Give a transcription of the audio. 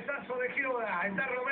cabezazo de Giona. Está Romero